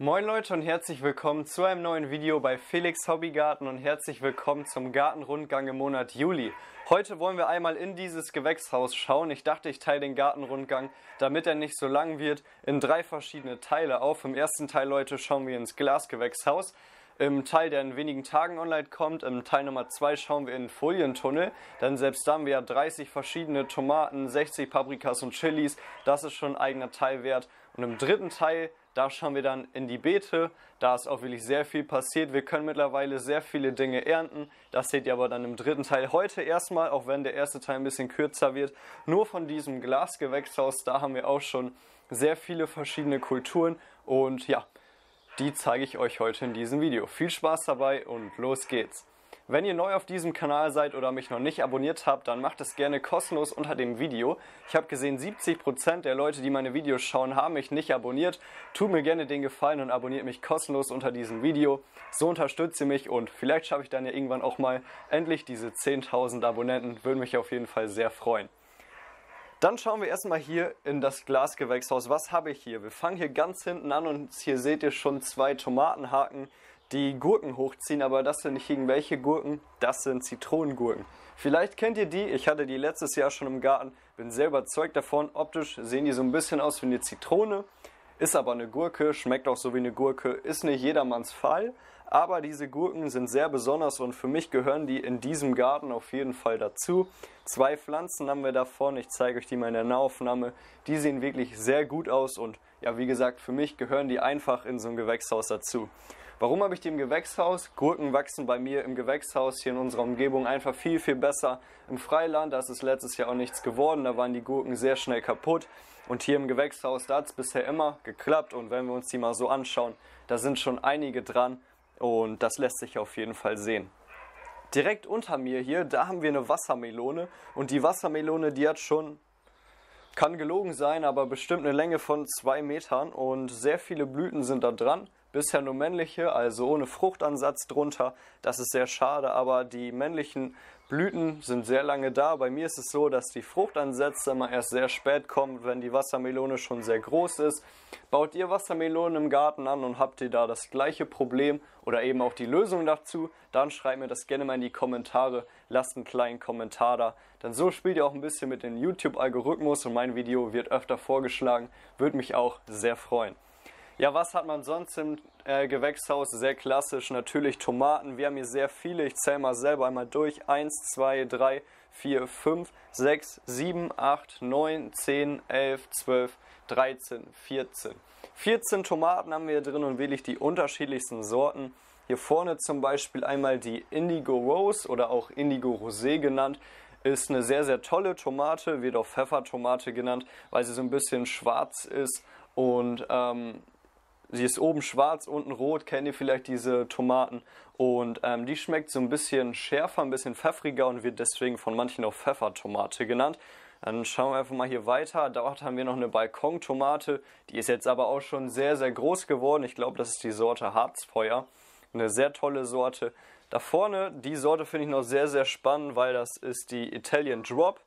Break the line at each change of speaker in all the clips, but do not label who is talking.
Moin Leute und herzlich willkommen zu einem neuen Video bei Felix Hobbygarten und herzlich willkommen zum Gartenrundgang im Monat Juli. Heute wollen wir einmal in dieses Gewächshaus schauen. Ich dachte, ich teile den Gartenrundgang, damit er nicht so lang wird, in drei verschiedene Teile auf. Im ersten Teil, Leute, schauen wir ins Glasgewächshaus. Im Teil, der in wenigen Tagen online kommt, im Teil Nummer 2 schauen wir in den Folientunnel. Denn selbst da haben wir ja 30 verschiedene Tomaten, 60 Paprikas und Chilis. Das ist schon ein eigener Teil wert. Und im dritten Teil da schauen wir dann in die Beete. Da ist auch wirklich sehr viel passiert. Wir können mittlerweile sehr viele Dinge ernten. Das seht ihr aber dann im dritten Teil heute erstmal, auch wenn der erste Teil ein bisschen kürzer wird. Nur von diesem Glasgewächshaus, da haben wir auch schon sehr viele verschiedene Kulturen. Und ja, die zeige ich euch heute in diesem Video. Viel Spaß dabei und los geht's. Wenn ihr neu auf diesem Kanal seid oder mich noch nicht abonniert habt, dann macht es gerne kostenlos unter dem Video. Ich habe gesehen, 70% der Leute, die meine Videos schauen, haben mich nicht abonniert. Tut mir gerne den Gefallen und abonniert mich kostenlos unter diesem Video. So unterstützt ihr mich und vielleicht schaffe ich dann ja irgendwann auch mal endlich diese 10.000 Abonnenten. Würde mich auf jeden Fall sehr freuen. Dann schauen wir erstmal hier in das Glasgewächshaus. Was habe ich hier? Wir fangen hier ganz hinten an und hier seht ihr schon zwei Tomatenhaken die Gurken hochziehen, aber das sind nicht irgendwelche Gurken, das sind Zitronengurken. Vielleicht kennt ihr die, ich hatte die letztes Jahr schon im Garten, bin sehr überzeugt davon. Optisch sehen die so ein bisschen aus wie eine Zitrone, ist aber eine Gurke, schmeckt auch so wie eine Gurke, ist nicht jedermanns Fall. Aber diese Gurken sind sehr besonders und für mich gehören die in diesem Garten auf jeden Fall dazu. Zwei Pflanzen haben wir davon, ich zeige euch die mal in der Nahaufnahme. Die sehen wirklich sehr gut aus und ja, wie gesagt, für mich gehören die einfach in so ein Gewächshaus dazu. Warum habe ich die im Gewächshaus? Gurken wachsen bei mir im Gewächshaus hier in unserer Umgebung einfach viel, viel besser. Im Freiland, da ist es letztes Jahr auch nichts geworden, da waren die Gurken sehr schnell kaputt. Und hier im Gewächshaus, da hat es bisher immer geklappt. Und wenn wir uns die mal so anschauen, da sind schon einige dran und das lässt sich auf jeden Fall sehen. Direkt unter mir hier, da haben wir eine Wassermelone und die Wassermelone, die hat schon kann gelogen sein, aber bestimmt eine Länge von zwei Metern und sehr viele Blüten sind da dran. Bisher nur männliche, also ohne Fruchtansatz drunter. Das ist sehr schade, aber die männlichen Blüten sind sehr lange da. Bei mir ist es so, dass die Fruchtansätze immer erst sehr spät kommen, wenn die Wassermelone schon sehr groß ist. Baut ihr Wassermelonen im Garten an und habt ihr da das gleiche Problem oder eben auch die Lösung dazu, dann schreibt mir das gerne mal in die Kommentare. Lasst einen kleinen Kommentar da. Denn so spielt ihr auch ein bisschen mit dem YouTube-Algorithmus und mein Video wird öfter vorgeschlagen. Würde mich auch sehr freuen. Ja, was hat man sonst im äh, Gewächshaus? Sehr klassisch, natürlich Tomaten. Wir haben hier sehr viele. Ich zähle mal selber einmal durch. 1, 2, 3, 4, 5, 6, 7, 8, 9, 10, 11, 12, 13, 14. 14 Tomaten haben wir hier drin und wirklich die unterschiedlichsten Sorten. Hier vorne zum Beispiel einmal die Indigo Rose oder auch Indigo Rosé genannt ist eine sehr, sehr tolle Tomate, wird auch Pfeffertomate genannt, weil sie so ein bisschen schwarz ist und ähm, Sie ist oben schwarz, unten rot, kennt ihr vielleicht diese Tomaten. Und ähm, die schmeckt so ein bisschen schärfer, ein bisschen pfeffriger und wird deswegen von manchen auch Pfeffertomate genannt. Dann schauen wir einfach mal hier weiter. Dort haben wir noch eine Balkontomate. Die ist jetzt aber auch schon sehr, sehr groß geworden. Ich glaube, das ist die Sorte Harzfeuer. Eine sehr tolle Sorte. Da vorne, die Sorte finde ich noch sehr, sehr spannend, weil das ist die Italian Drop.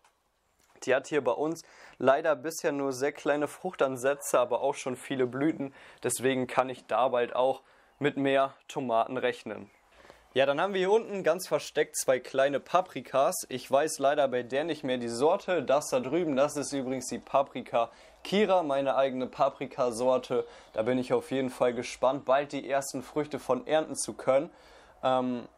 Die hat hier bei uns leider bisher nur sehr kleine Fruchtansätze, aber auch schon viele Blüten. Deswegen kann ich da bald auch mit mehr Tomaten rechnen. Ja, dann haben wir hier unten ganz versteckt zwei kleine Paprikas. Ich weiß leider bei der nicht mehr die Sorte. Das da drüben, das ist übrigens die Paprika Kira, meine eigene Paprikasorte. Da bin ich auf jeden Fall gespannt, bald die ersten Früchte von ernten zu können. Ähm,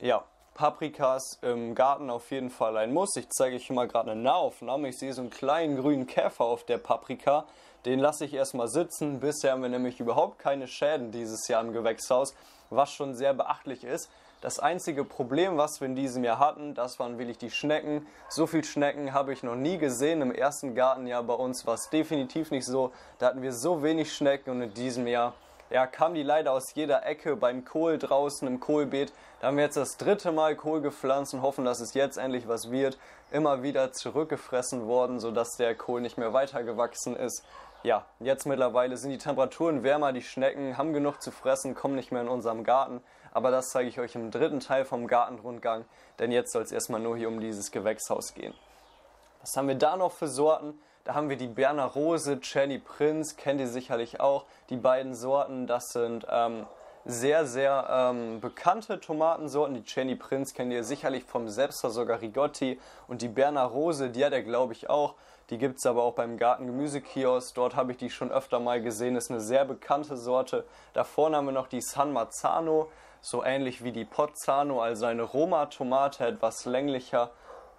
ja, Paprikas im Garten auf jeden Fall ein Muss. Ich zeige euch mal gerade eine Nahaufnahme. Ich sehe so einen kleinen grünen Käfer auf der Paprika. Den lasse ich erstmal sitzen. Bisher haben wir nämlich überhaupt keine Schäden dieses Jahr im Gewächshaus, was schon sehr beachtlich ist. Das einzige Problem, was wir in diesem Jahr hatten, das waren wirklich die Schnecken. So viel Schnecken habe ich noch nie gesehen. Im ersten Gartenjahr bei uns war es definitiv nicht so. Da hatten wir so wenig Schnecken und in diesem Jahr ja, kamen die leider aus jeder Ecke beim Kohl draußen im Kohlbeet. Da haben wir jetzt das dritte Mal Kohl gepflanzt und hoffen, dass es jetzt endlich was wird. Immer wieder zurückgefressen worden, sodass der Kohl nicht mehr weitergewachsen ist. Ja, jetzt mittlerweile sind die Temperaturen wärmer, die Schnecken haben genug zu fressen, kommen nicht mehr in unserem Garten. Aber das zeige ich euch im dritten Teil vom Gartenrundgang, denn jetzt soll es erstmal nur hier um dieses Gewächshaus gehen. Was haben wir da noch für Sorten? Da haben wir die Berner Rose, Jenny Prinz, kennt ihr sicherlich auch. Die beiden Sorten, das sind ähm, sehr, sehr ähm, bekannte Tomatensorten. Die Jenny Prinz kennt ihr sicherlich vom Selbstversorger Rigotti. Und die Berner Rose, die hat er, glaube ich, auch. Die gibt es aber auch beim Gartengemüsekiosk. Dort habe ich die schon öfter mal gesehen. Ist eine sehr bekannte Sorte. Da vorne haben wir noch die San Marzano, so ähnlich wie die Pozzano, also eine Roma-Tomate, etwas länglicher.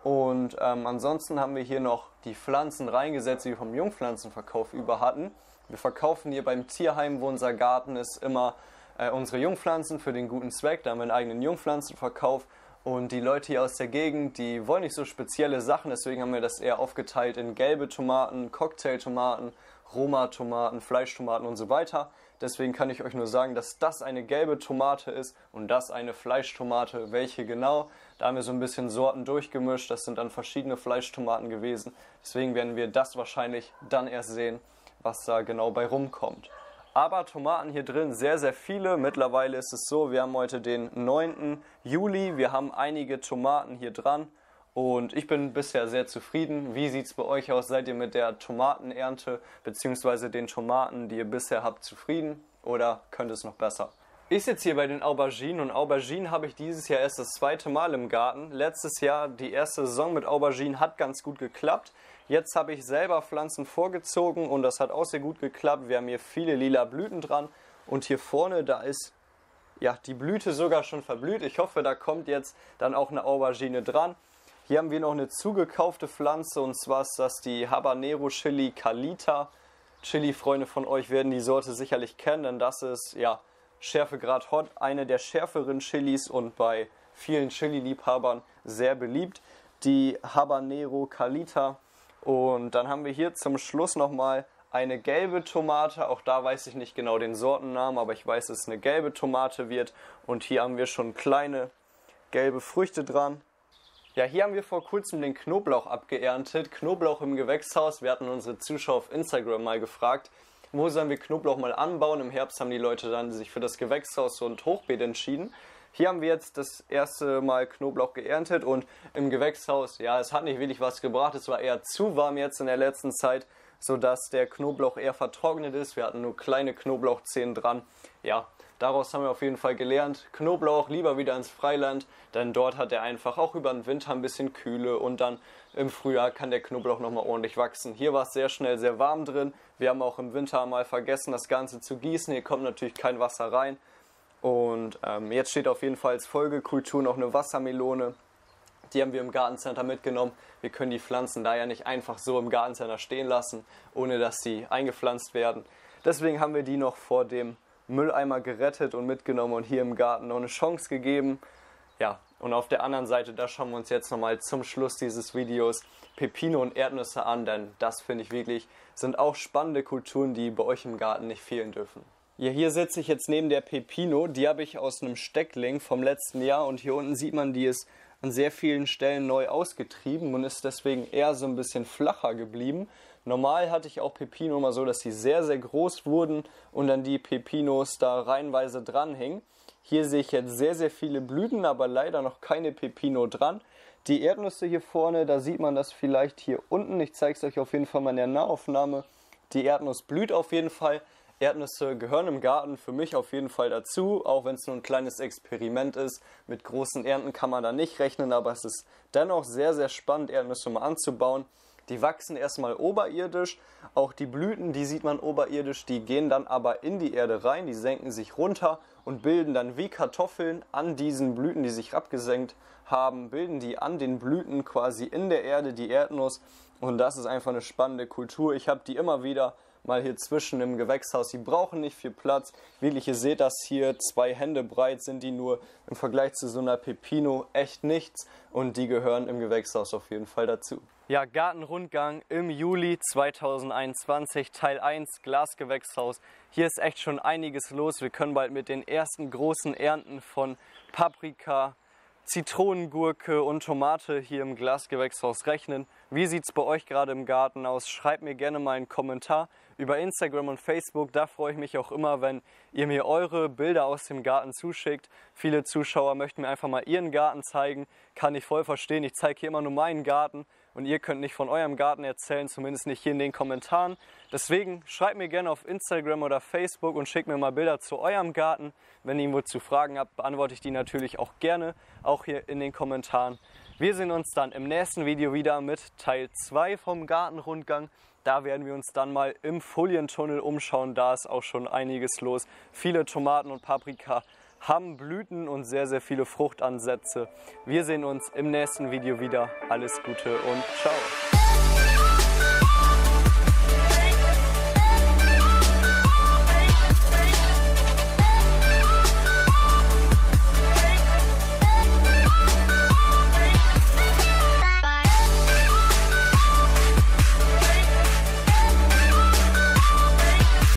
Und ähm, ansonsten haben wir hier noch die Pflanzen reingesetzt, die wir vom Jungpflanzenverkauf über hatten. Wir verkaufen hier beim Tierheim, wo unser Garten ist, immer äh, unsere Jungpflanzen für den guten Zweck. Da haben wir einen eigenen Jungpflanzenverkauf. Und die Leute hier aus der Gegend, die wollen nicht so spezielle Sachen, deswegen haben wir das eher aufgeteilt in gelbe Tomaten, Cocktailtomaten, Roma-Tomaten, Fleischtomaten und so weiter. Deswegen kann ich euch nur sagen, dass das eine gelbe Tomate ist und das eine Fleischtomate. Welche genau? Da haben wir so ein bisschen Sorten durchgemischt. Das sind dann verschiedene Fleischtomaten gewesen. Deswegen werden wir das wahrscheinlich dann erst sehen, was da genau bei rumkommt. Aber Tomaten hier drin, sehr, sehr viele. Mittlerweile ist es so, wir haben heute den 9. Juli. Wir haben einige Tomaten hier dran. Und ich bin bisher sehr zufrieden. Wie sieht es bei euch aus? Seid ihr mit der Tomatenernte bzw. den Tomaten, die ihr bisher habt, zufrieden? Oder könnte es noch besser? Ich sitze hier bei den Auberginen und Auberginen habe ich dieses Jahr erst das zweite Mal im Garten. Letztes Jahr die erste Saison mit Auberginen hat ganz gut geklappt. Jetzt habe ich selber Pflanzen vorgezogen und das hat auch sehr gut geklappt. Wir haben hier viele lila Blüten dran und hier vorne, da ist ja die Blüte sogar schon verblüht. Ich hoffe, da kommt jetzt dann auch eine Aubergine dran. Hier haben wir noch eine zugekaufte Pflanze und zwar ist das die Habanero Chili Calita. Chili-Freunde von euch werden die Sorte sicherlich kennen, denn das ist ja Schärfegrad Hot, eine der schärferen Chilis und bei vielen Chili-Liebhabern sehr beliebt. Die Habanero Calita und dann haben wir hier zum Schluss nochmal eine gelbe Tomate. Auch da weiß ich nicht genau den Sortennamen, aber ich weiß, dass es eine gelbe Tomate wird. Und hier haben wir schon kleine gelbe Früchte dran. Ja, hier haben wir vor kurzem den Knoblauch abgeerntet. Knoblauch im Gewächshaus. Wir hatten unsere Zuschauer auf Instagram mal gefragt, wo sollen wir Knoblauch mal anbauen. Im Herbst haben die Leute dann sich für das Gewächshaus und Hochbeet entschieden. Hier haben wir jetzt das erste Mal Knoblauch geerntet und im Gewächshaus, ja, es hat nicht wirklich was gebracht. Es war eher zu warm jetzt in der letzten Zeit, sodass der Knoblauch eher vertrocknet ist. Wir hatten nur kleine Knoblauchzehen dran. Ja, daraus haben wir auf jeden Fall gelernt. Knoblauch lieber wieder ins Freiland, denn dort hat er einfach auch über den Winter ein bisschen Kühle und dann im Frühjahr kann der Knoblauch nochmal ordentlich wachsen. Hier war es sehr schnell sehr warm drin. Wir haben auch im Winter mal vergessen, das Ganze zu gießen. Hier kommt natürlich kein Wasser rein. Und ähm, jetzt steht auf jeden Fall als Folgekultur noch eine Wassermelone. Die haben wir im Gartencenter mitgenommen. Wir können die Pflanzen da ja nicht einfach so im Gartencenter stehen lassen, ohne dass sie eingepflanzt werden. Deswegen haben wir die noch vor dem Mülleimer gerettet und mitgenommen und hier im Garten noch eine Chance gegeben. Ja, und auf der anderen Seite, da schauen wir uns jetzt nochmal zum Schluss dieses Videos Pepino und Erdnüsse an, denn das finde ich wirklich, sind auch spannende Kulturen, die bei euch im Garten nicht fehlen dürfen. Ja, hier sitze ich jetzt neben der Pepino. Die habe ich aus einem Steckling vom letzten Jahr und hier unten sieht man, die ist an sehr vielen Stellen neu ausgetrieben und ist deswegen eher so ein bisschen flacher geblieben. Normal hatte ich auch Pepino mal so, dass sie sehr, sehr groß wurden und dann die Pepinos da reihenweise dranhängen. Hier sehe ich jetzt sehr, sehr viele Blüten, aber leider noch keine Pepino dran. Die Erdnüsse hier vorne, da sieht man das vielleicht hier unten. Ich zeige es euch auf jeden Fall mal in der Nahaufnahme. Die Erdnuss blüht auf jeden Fall. Erdnüsse gehören im Garten für mich auf jeden Fall dazu, auch wenn es nur ein kleines Experiment ist. Mit großen Ernten kann man da nicht rechnen, aber es ist dennoch sehr, sehr spannend, Erdnüsse mal anzubauen. Die wachsen erstmal oberirdisch, auch die Blüten, die sieht man oberirdisch, die gehen dann aber in die Erde rein, die senken sich runter und bilden dann wie Kartoffeln an diesen Blüten, die sich abgesenkt haben, bilden die an den Blüten quasi in der Erde die Erdnuss und das ist einfach eine spannende Kultur. Ich habe die immer wieder mal hier zwischen im Gewächshaus. Die brauchen nicht viel Platz. Wirklich, ihr seht das hier, zwei Hände breit sind die nur im Vergleich zu so einer Pepino echt nichts und die gehören im Gewächshaus auf jeden Fall dazu. Ja, Gartenrundgang im Juli 2021, Teil 1, Glasgewächshaus. Hier ist echt schon einiges los. Wir können bald mit den ersten großen Ernten von Paprika, Zitronengurke und Tomate hier im Glasgewächshaus rechnen. Wie sieht es bei euch gerade im Garten aus? Schreibt mir gerne mal einen Kommentar über Instagram und Facebook. Da freue ich mich auch immer, wenn ihr mir eure Bilder aus dem Garten zuschickt. Viele Zuschauer möchten mir einfach mal ihren Garten zeigen. Kann ich voll verstehen. Ich zeige hier immer nur meinen Garten und ihr könnt nicht von eurem Garten erzählen, zumindest nicht hier in den Kommentaren. Deswegen schreibt mir gerne auf Instagram oder Facebook und schickt mir mal Bilder zu eurem Garten. Wenn ihr irgendwo zu Fragen habt, beantworte ich die natürlich auch gerne, auch hier in den Kommentaren. Wir sehen uns dann im nächsten Video wieder mit Teil 2 vom Gartenrundgang. Da werden wir uns dann mal im Folientunnel umschauen. Da ist auch schon einiges los. Viele Tomaten und Paprika haben Blüten und sehr, sehr viele Fruchtansätze. Wir sehen uns im nächsten Video wieder. Alles Gute und ciao.